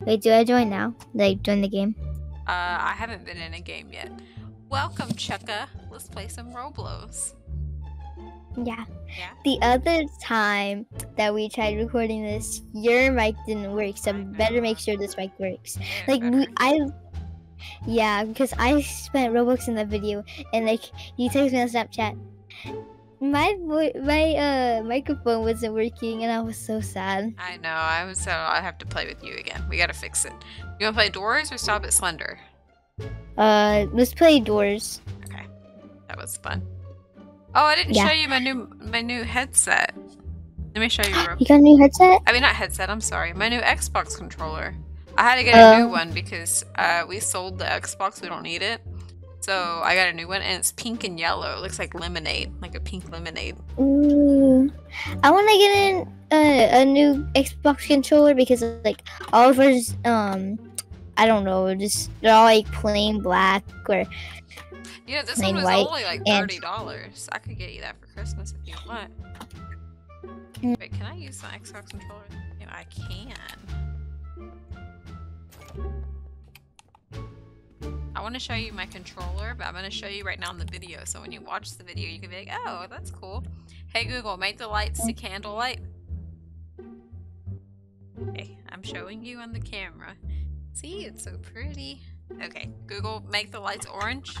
Wait, do I join now? Like join the game? Uh, I haven't been in a game yet. Welcome, Chucka. Let's play some Roblox. Yeah. Yeah. The other time that we tried recording this, your mic didn't work, so better make sure this mic works. Yeah, Like we, I, yeah, because I spent Robux in that video, and like you text me on Snapchat. My vo- my uh microphone wasn't working, and I was so sad. I know. I was so I have to play with you again. We gotta fix it. You wanna play Doors or Stop It Slender? Uh, let's play Doors. Okay, that was fun. Oh, I didn't Yeah. show you my new my new headset. Let me show you. Real- You got a new headset? I mean, not headset. I'm sorry. My new Xbox controller. I had to get a new Oh. one because uh, we sold the Xbox. We don't need it. So I got a new one, and it's pink and yellow. It looks like lemonade, like a pink lemonade. Ooh, I want to get in a, a new Xbox controller because like all of ours, um, I don't know, just they're all like plain black or You know, this Plain one was white only like thirty dollars. I could get you that for Christmas if you want. Mm. Wait, can I use my Xbox controller? Yeah, I can. I want to show you my controller, but I'm going to show you right now in the video. So when you watch the video, you can be like, "Oh, that's cool." Hey Google, make the lights to candlelight. Okay, I'm showing you on the camera. See, it's so pretty. Okay, Google, make the lights orange.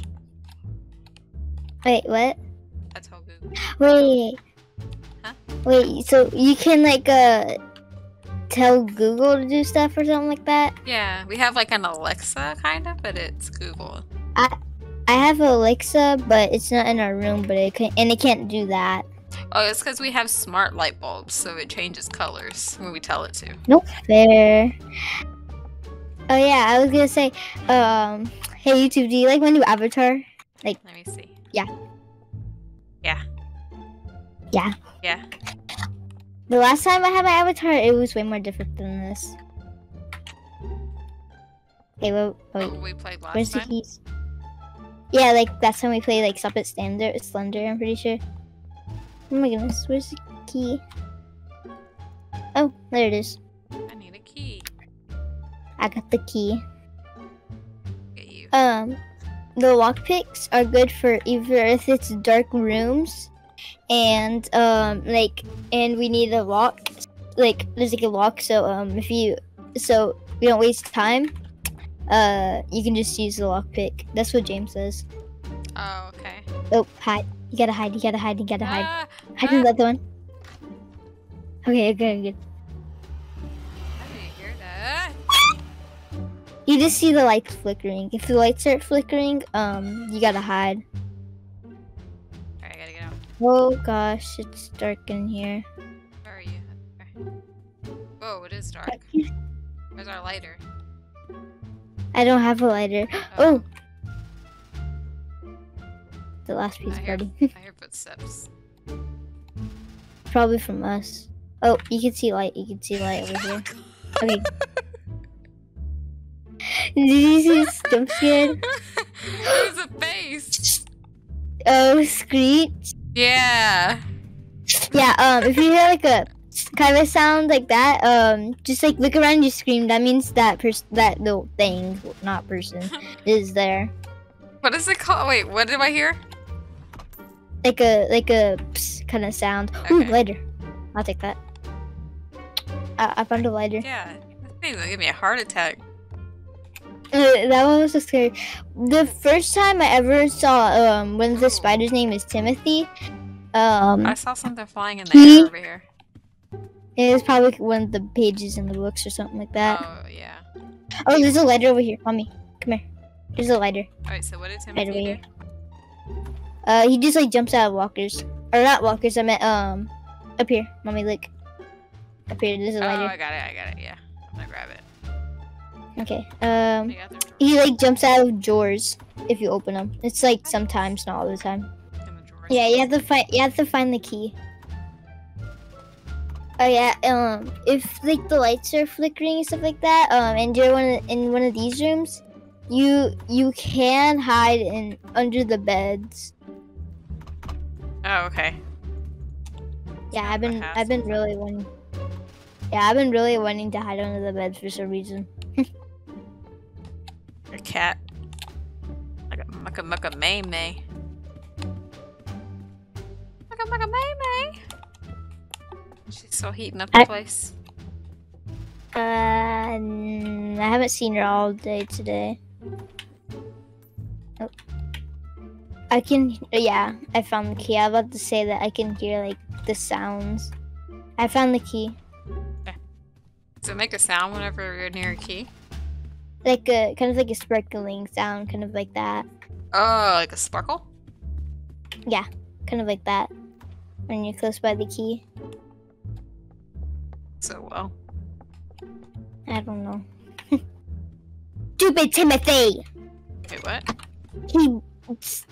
wait, what? That's told Google. Wait, Huh? wait. So you can like uh tell Google to do stuff or something like that? Yeah, we have like an Alexa kind of, but it's Google. I I have Alexa, but it's not in our room. But it can and it can't do that. Oh, it's because we have smart light bulbs, so it changes colors when we tell it to. Nope, fair. Oh yeah, I was gonna say, um, hey YouTube, do you like my new avatar? Like, let me see. Yeah. Yeah. Yeah. Yeah. The last time I had my avatar, it was way more different than this. Hey, wait, wait, What we played last where's the keys? Yeah, like that's when we played like Stop It Standard, Slender. I'm pretty sure. Oh my goodness, where's the key? Oh, there it is. I need a key. I got the key. Um, the lockpicks are good for either if it's dark rooms, and um, like, and we need a lock. Like, there's like a lock, so um, if you, so we don't waste time. Uh, you can just use the lockpick. That's what James says. Oh, okay. Oh, hide! You gotta hide! You gotta hide! You gotta hide! Ah, Hide in ah, the other one. Okay, good, good. I didn't hear that. You just see the lights flickering. If the lights start flickering, um, you gotta hide. Oh gosh, it's dark in here. Where are you? Whoa, it is dark. Where's our lighter? I don't have a lighter. Oh, oh. the last piece I hear, party. I hear footsteps. Probably from us. Oh, you can see light. You can see light over here. Okay. Did you see this jump? There's a face. Oh, screech. Yeah. Yeah. Um, if you hear like a kind of sound like that, um, just like look around, you scream. That means that person, that the thing, not person, is there. What is it called? Wait, what did I hear? Like a like a kind of sound. Ooh, lighter. I'll take that. I, I found a lighter. Yeah. This thing's gonna give me a heart attack. Uh, that one was so scary. The first time I ever saw um one of the spiders' name is Timothy. Um, I saw something flying in the He- air over here. it was probably one of the pages in the books or something like that. Oh, yeah. Oh, there's a lighter over here. Mommy, come here. There's a lighter Alright, so what did right Timothy over do? here. Uh, he just like jumps out of walkers, or not walkers. I meant um, up here. Mommy, look. Up here, there's a lighter. Oh. I got it, I got it, yeah. Okay. Um, You got the drawer he like jumps out of drawers if you open them. It's like sometimes, not all the time. in the. Yeah, you have to find. You have to find the key. Oh yeah. Um, if like the lights are flickering and stuff like that, um, and you're one of, in one of these rooms, you you can hide in under the beds. Oh, okay. Yeah, I've been I've been really wanting. Yeah, I've been really wanting to hide under the beds for some reason. Cat. Like a mucka mucka may may. Mucka mucka may may. She's still heating up the I- place. Uh, I haven't seen her all day today. Oh. I can, yeah, I found the key. I was about to say that I can hear like the sounds. I found the key, Does it make a sound whenever you're near a key? Like a kind of like a sparkling sound, kind of like that, Oh, like a sparkle? Yeah, kind of like that. When you're close by the key, So well. I don't know. Stupid Timothy. Wait, what? He,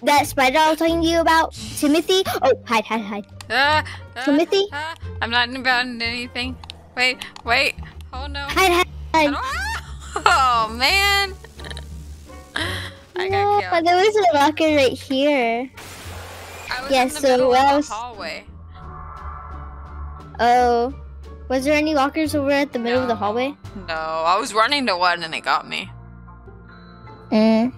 that spider I was talking to you about, Timothy. Oh, hide, hide, hide. Ah, ah, Timothy? ah, I'm not about anything. Wait, wait. Oh no. Hide, hide, hide. Oh man. I No, got killed. there was a locker right here. I was yeah, in the so middle what I of was- the hallway. Oh, was there any lockers over at the middle of the hallway? No, I was running to one and it got me. Mm.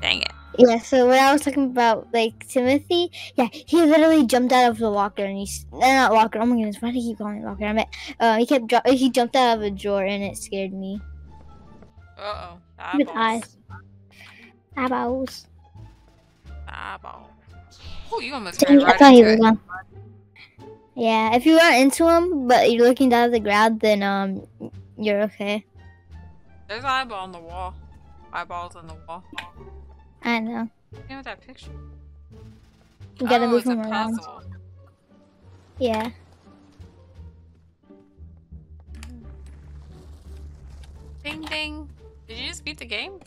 Dang it. Yeah. So when I was talking about like Timothy, yeah, he literally jumped out of the locker and he's not locker. Oh my goodness, why do I keep calling it locker? I meant uh, he kept dro- he jumped out of a drawer and it scared me. Uh oh. With eyes. Eyeballs. Eyeball. Oh, you almost ran it, I thought he was on. Yeah, if you run into him, but you're looking down at the ground, then um, you're okay. There's an eyeball on the wall. Eyeballs on the wall. I know. You know that picture? You gotta oh, move him around. puzzle. Yeah. Ding ding. Did you just beat the game?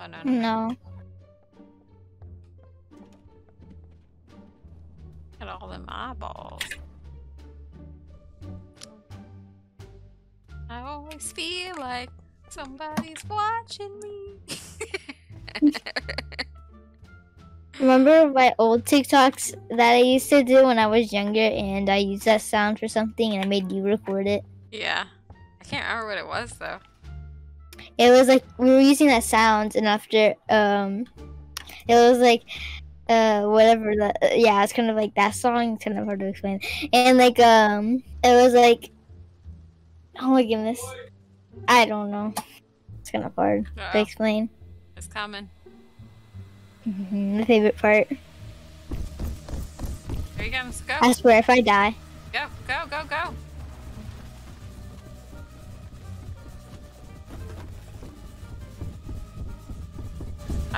Oh no. no. No. Got all them eyeballs. I always feel like somebody's watching me. Remember my old TikToks that I used to do when I was younger, and I used that sound for something, and I made you record it. yeah. I can't remember what it was though. It was like we were using that sound, and after um, it was like uh whatever the uh, yeah, it's kind of like that song. It's kind of hard to explain, and like um, it was like oh my goodness, I don't know. It's kind of hard to Uh-oh. explain. It's coming. My favorite part. There you go. Let's go. I swear, if I die, Go, go, go, go.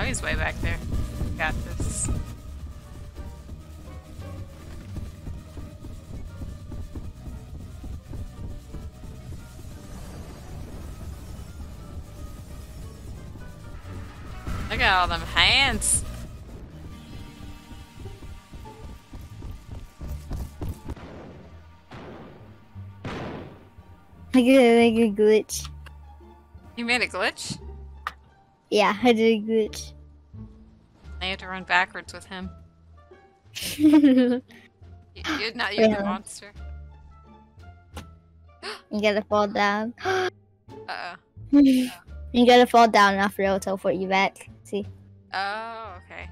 Oh, he's way back there. Got this. Look at all them hands. I did like a glitch. You made a glitch? Yeah, I did a glitch. Now had to run backwards with him. You, you're not you're the monster. you gotta fall down. Uh oh. you gotta fall down and after it'll teleport you back. See, oh. Okay.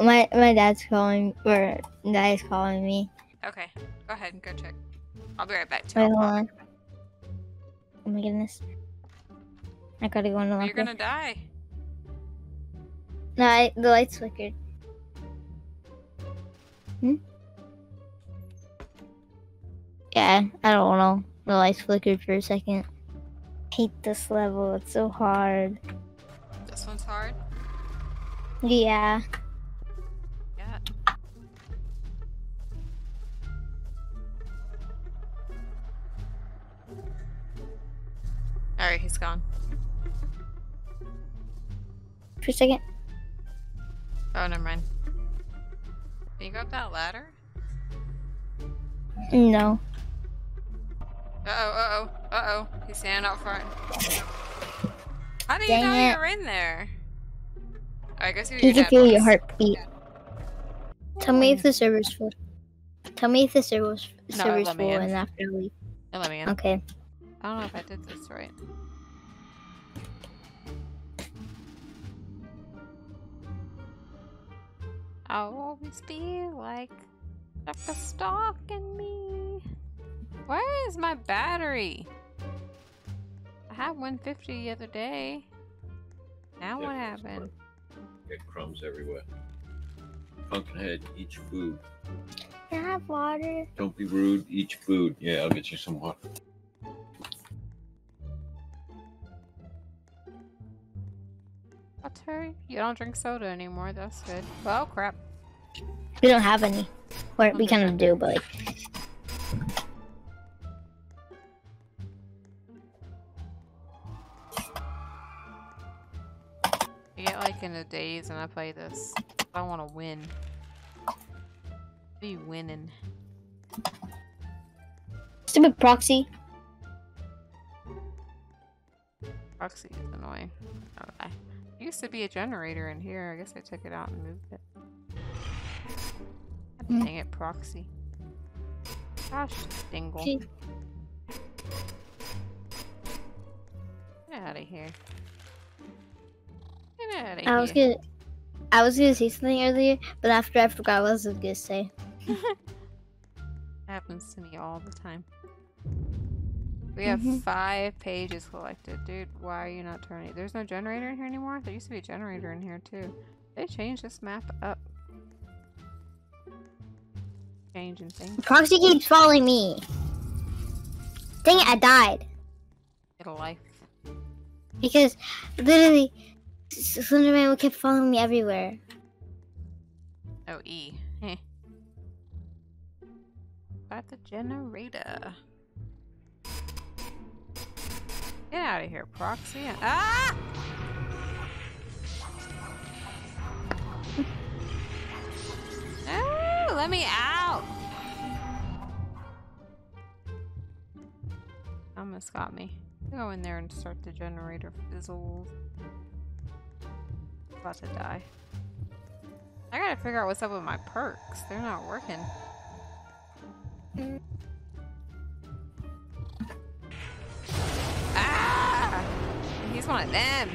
my my dad's calling, or dad's calling me. Okay. Go ahead and go check. I'll be right back Wait, hold on. Oh my goodness. I gotta go in the You're gonna die. No, I, the lights flickered. Hmm? Yeah, I don't know. The lights flickered for a second. hate this level. It's so hard. This one's hard. Yeah. Yeah. Alright, he's gone. For a second. Oh, never mind. Can you go up that ladder? No. Uh oh, uh oh, uh oh. He's standing out front. How do you Dang know it. you're in there? I guess you He can dad feel your was. heartbeat. Tell me if the server's full. Tell me if the server's, No, server's full me in. and after I leave. Yeah, let me in. Okay. I don't know if I did this right. Always be like like a stalking me. Where is my battery? I had 150 the other day. Now what happened? Get crumbs everywhere. Pumpkinhead, eat your food. Can I have water? Don't be rude, eat your food. Yeah, I'll get you some water. Water? You don't drink soda anymore. That's good. Well, crap. We don't have any. Or we kind of do, but like, I get like in a daze and I play this. I want to win. Be winning. stupid proxy. Proxy is annoying. Okay. Used to be a generator in here. I guess I took it out and moved it. Mm. Dang it, proxy. Gosh, dingle. Get out of here. Get out of here. I was gonna, I was gonna say something earlier, but after I forgot what I was gonna say. Happens to me all the time. We have Mhm. five pages collected. Dude, why are you not turning? There's no generator in here anymore? There used to be a generator in here too. They changed this map up. Changing things. Proxy keeps following me. Dang it, I died Get a life. because literally Slenderman kept following me everywhere. Oh, E. Got the generator. Get out of here, Proxy. Ah! No, let me out. Almost got me. Go in there and start the generator fizzles. About to die. I gotta figure out what's up with my perks. They're not working. He's one of them.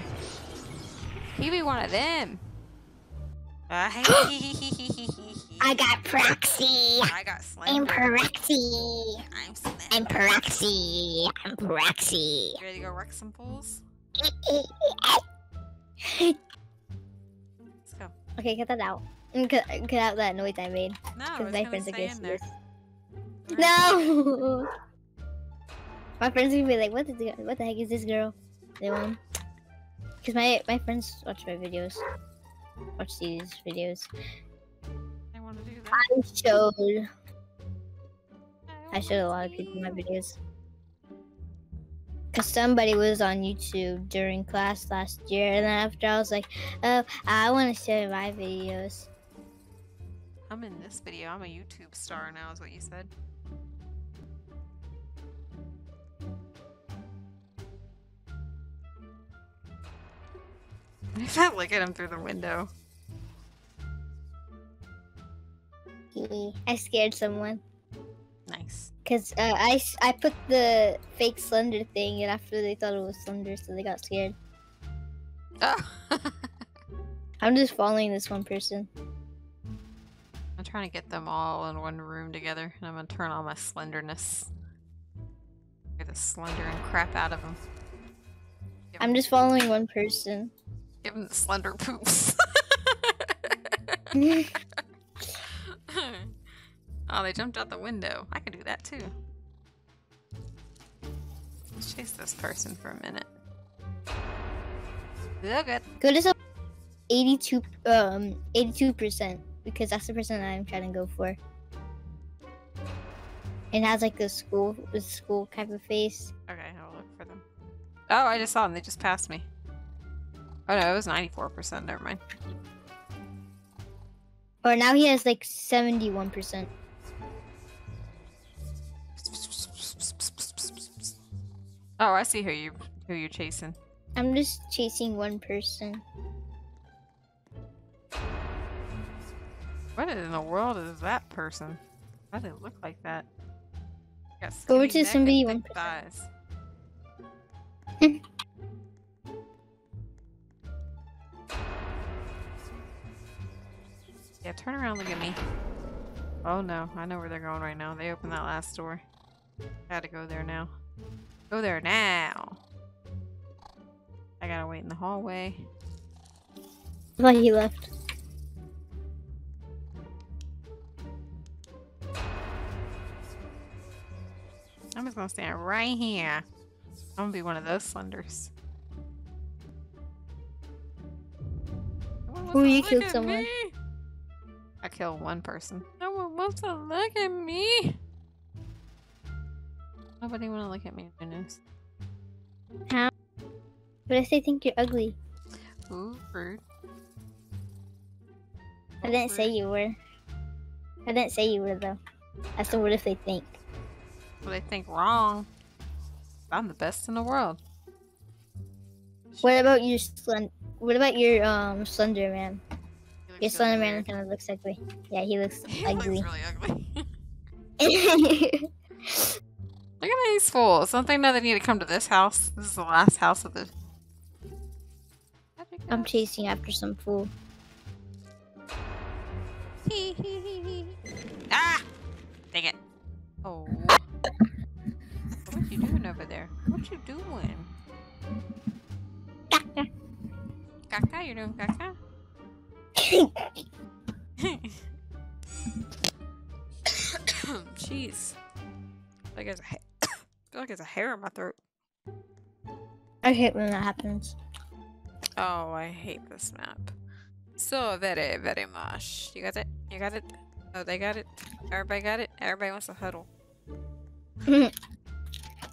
He be one of them. I got proxy. I got I'm proxy. I'm slender. I'm proxy. I'm proxy. You ready to go wreck some fools? okay, Let's go. Okay, cut that out. Mm, Cut, cut out that noise I made. No, I Because my friends are gonna see this. No. my friends are gonna be like, "What the what the heck is this girl doing?" Because my my friends watch my videos, watch these videos. I want to do that. I showed I wanna showed a lot of people my videos. Cause somebody was on YouTube during class last year, and then after I was like, "Oh, I want to show my videos." I'm in this video. I'm a YouTube star now, is what you said. I felt look at him through the window. I scared someone. Nice. Cause uh, I I put the fake slender thing, and after they thought it was slender, so they got scared. Oh. I'm just following this one person. I'm trying to get them all in one room together, and I'm gonna turn on my slenderness. Get the slender and crap out of them. I'm just following one person. Give them the slender poops. oh, they jumped out the window. I could do that too. Let's chase this person for a minute. Good. Go to some 82 um 82 percent because that's the percent I'm trying to go for. It has like the school a school type of face. Okay, I'll look for them. Oh, I just saw them. They just passed me. Oh no, it was 94%. Never mind. Or now he has like 71 percent. Oh, I see who you who you're chasing. I'm just chasing one person. What in the world is that person? Why do it look like that? Go over to somebody 1%. thighs. Yeah, turn around, look at me. Oh no, I know where they're going right now. They opened that last door. Gotta go there now. Go there now. I gotta wait in the hallway. I thought he left. I'm just gonna stand right here. I'm gonna be one of those slenders. No one wants Ooh, to you look killed someone. me. I killed one person. No one wants to look at me. Nobody wanna look at me, Nunes. What if they think you're ugly, Ooh, rude. I didn't say you were. I didn't say you were though. I said, what if they think? Well, they think wrong. I'm the best in the world. What about your slend? What about your um Slender Man? He looks Your really Slender Man kind of looks ugly. Yeah, he looks He looks ugly. really ugly. Look at these fools. Don't they know they need to come to this house? This is the last house of the. I'm chasing after some fool. Hee, hee, hee, hee. ah! Dang it. Oh. What are you doing over there? What you doing? Caca, you're doing caca? I hate when that happens. Oh, I hate this map. So very, very much. You got it? You got it? Oh, they got it? Everybody got it? Everybody wants to huddle. I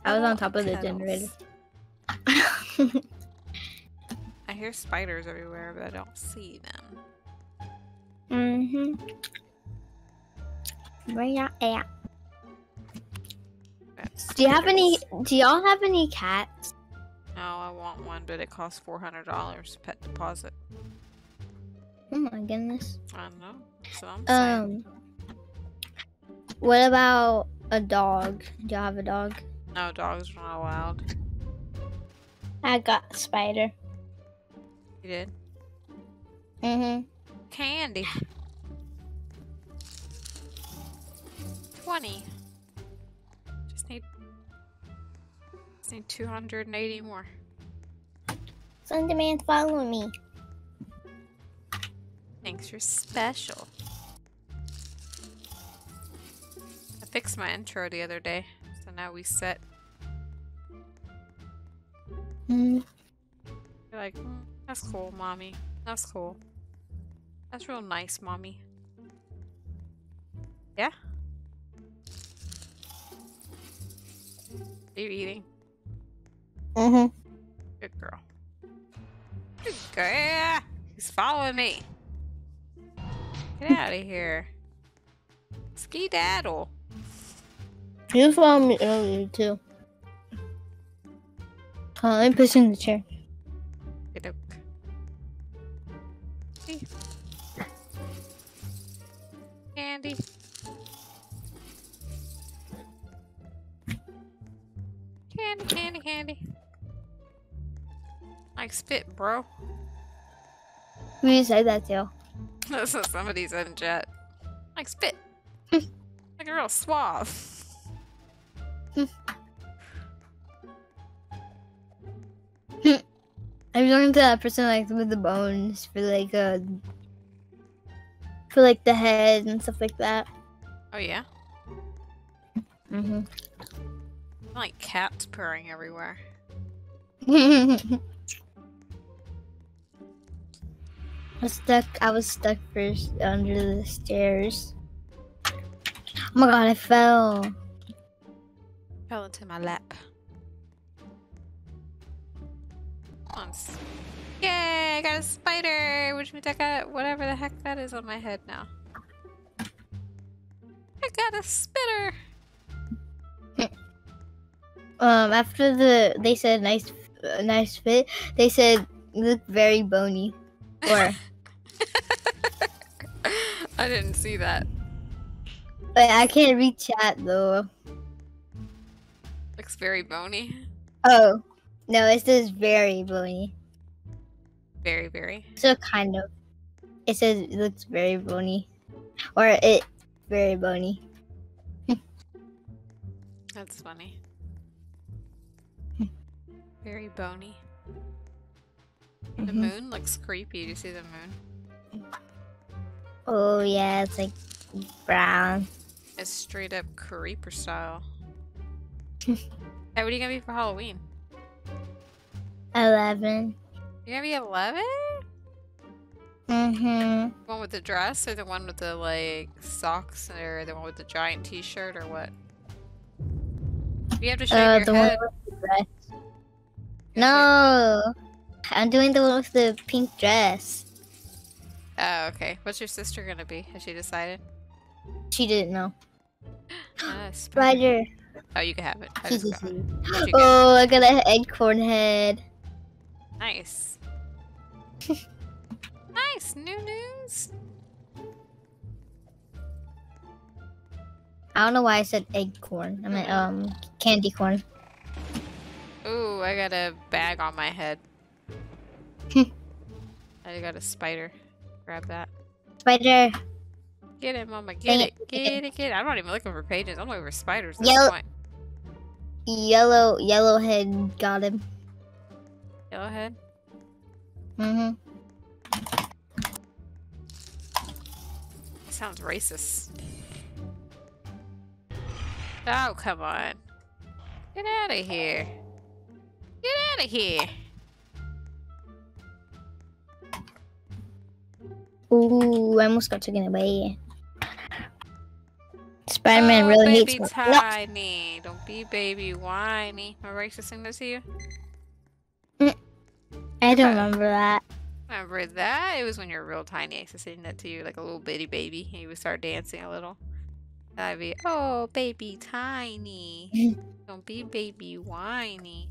was on top of the generator. I hear spiders everywhere, but I don't see them. mhm. Where y'all at? That's Do you have any? Do y'all have any cats? No, I want one, but it costs four hundred dollars pet deposit. Oh my goodness. I don't know. So I'm saying. Um. What about a dog? Do y'all have a dog? No, dogs are not allowed. I got a spider. You did? Mm-hmm. Candy. 20. Just need 280 more. Slenderman, follow me. Thanks, you're special. I fixed my intro the other day, so now we set. Mm. You're like, "Mm, that's cool, mommy. That's cool. That's real nice, mommy. Yeah? Are you eating? Mhm. Good girl. Good girl. He's following me. Get out of here. Ski daddle. You followed me earlier too. Oh, I'm pushing the chair. Get up. See? Candy. Candy, candy, candy. Like spit, bro. Who you say that to? That's what somebody said in chat. Like spit. like a real suave. I'm talking to that person like with the bones for like uh for like the head and stuff like that. Oh yeah? Mm-hmm. Like cats purring everywhere. I was stuck. I was stuck first under the stairs. Oh my god! I fell. Fell into my lap. On. Yay! I got a spider! Which means I got whatever the heck that is on my head now. I got a spitter! Um, after the they said nice, uh, nice fit. They said look very bony. Or I didn't see that. but I can't read chat though. Looks very bony. Oh no, it says very bony. Very, very. So kind of. It says it looks very bony, or it very bony. That's funny. Hmm. Very bony. The Mhm. moon looks creepy. Do you see the moon? Oh yeah, it's like brown. It's straight up creeper style. hey, what are you gonna be for Halloween? Eleven. You're gonna be 11? Mm-hmm. One with the dress or the one with the like socks or the one with the giant t-shirt or what? You have to shave Uh, your the one head. with the dress. No, I'm doing the one with the pink dress. Oh, okay. What's your sister gonna be? Has she decided? She didn't know. Uh, spider. Oh, you can have it. I just got it. oh? I got an acorn head. Nice. nice. New news. I don't know why I said acorn. I mean, um, candy corn. Ooh, I got a bag on my head. I got a spider. Grab that. Spider. Get it, mama. Get it. it. Get it. Get it. I'm not even looking for pages. I'm looking for spiders Yellow- Yellow, yellow head got him. Yellowhead. Mm-hmm. Sounds racist. Oh, come on. Get out of here. Get out of here. Ooh, I almost got taken away. Spider-Man oh, really baby hates me. No. tiny. Don't be baby whiny. Am I racist sing that to you? Mm. I don't Okay. remember that. Remember that? It was when you were real tiny. I used to sing that to you like a little bitty baby. And you would start dancing a little. I'd be, oh, baby tiny. Don't be baby whiny.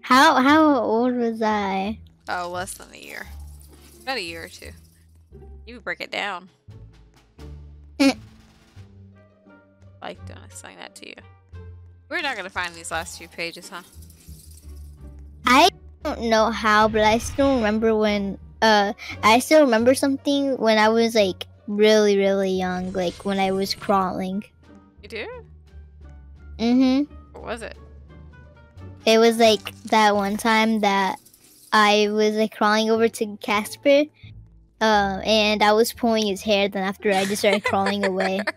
How how old was I? Oh, less than a year. About a year or two. You break it down. Like doing saying that to you. We're not gonna find these last few pages, huh? I don't know how, but I still remember when uh I still remember something when I was like really really young, like when I was crawling. You do? Mm-hmm. What was it? It was like that one time that I was like crawling over to Casper, uh, and I was pulling his hair. Then after I just started crawling away.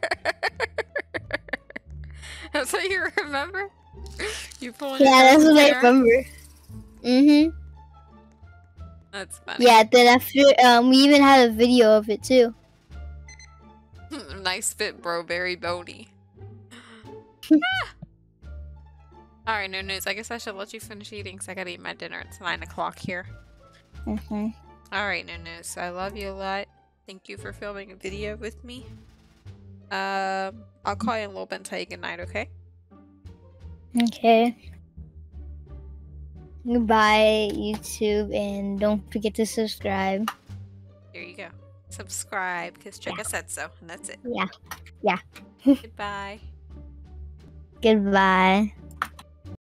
That's what you remember? You pulling Yeah, that's what I hair? remember. Mhm. That's funny. Yeah. Then after, um, we even had a video of it too. nice fit, bro. Very bony. Alright, no news. I guess I should let you finish eating because I gotta eat my dinner. It's 9 o'clock here. Mhm. Alright, no news. I love you a lot. Thank you for filming a video with me. Um, I'll call you in a little bit and tell you good night, okay? Okay. Goodbye, YouTube, and don't forget to subscribe. Here you go. Subscribe because Chica said so, and that's it. Yeah. Yeah. Goodbye. Goodbye.